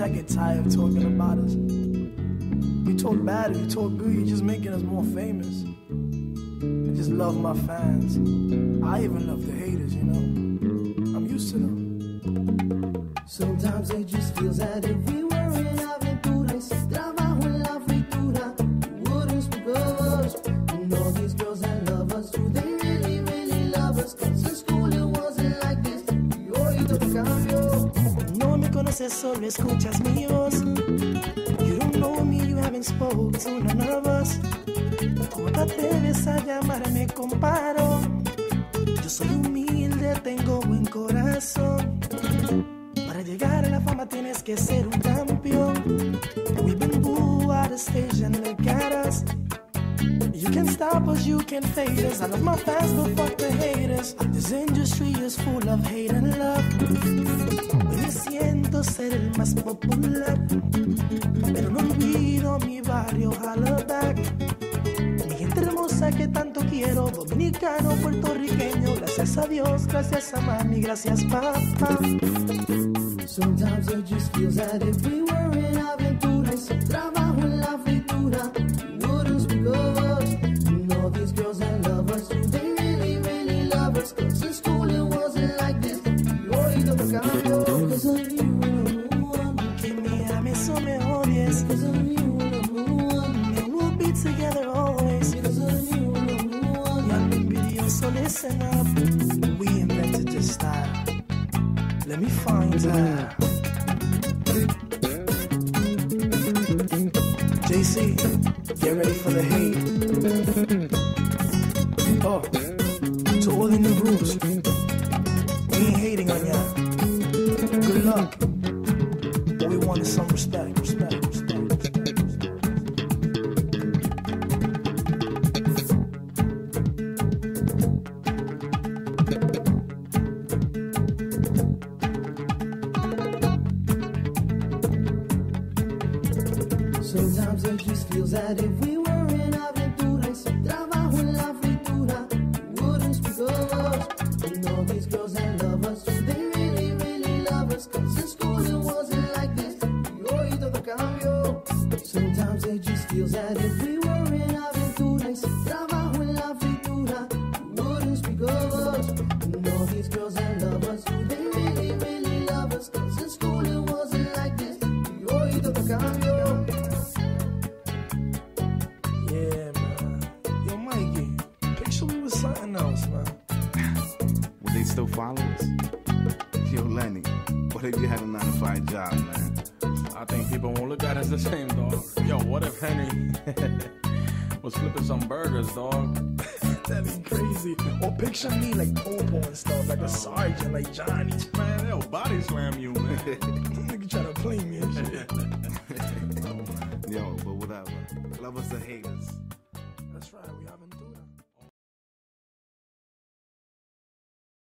I get tired of talking about us. You talk bad or you talk good, you're just making us more famous. I just love my fans. I even love the haters, you know. I'm used to them. Sometimes it just feels that if we were in aventura y sin trabajo en la fritura, wouldn't speak of us. And all these girls that love us, do they really, really love us? Cause No solo escuchas mi voz. You don't know me, you haven't spoken to none of us. ¿Cómo te atreves a llamarme comparo? Yo soy humilde, tengo buen corazón. Para llegar a la fama tienes que ser un campeón. We've been booed at the stage and look at us. You can stop us, you can fade us. I love my fans, but fuck the haters. This industry is full of hate and love. Siento ser el más popular. Pero no olvido mi barrio, holla back. Mi gente hermosa que tanto quiero, dominicano, puertorriqueño. Gracias a Dios, gracias a mami, gracias papá. Sometimes it just feels that if we were in aventura y sin trabajo en la fritura, wouldn't speak of us. And all these girls that love us, do they really, really love us? Cause in school it wasn't like this. Y of you, we'll be together always. Because. Young envidioso, listen up. We invented this style. Let me find her. JC, get ready for the hate. Oh, to all the new groups, we ain't hating on ya. Good luck. Some respect, respect, respect. Sometimes it just feels that if we were in en feels that if we were in aventura y sin trabajo en la fritura, we wouldn't speak of us. And all these girls that love us, do they really, really love us? Cause in school it wasn't like this. Y hoy todo cambió. Yeah, man. Yo, Mikey, picture me with something else, man. Would they still follow us? Yo, Lenny, what if you had a 9 to 5 job, man? I think people won't look at us the same, dog. Yo, what if Henry was flipping some burgers, dog? That'd be crazy. Or picture me like Popo and stuff, like a sergeant, like Johnny. Man, they'll body slam you, man. Nigga try to play me and shit. Oh, Yo, but whatever. Love us or hate us.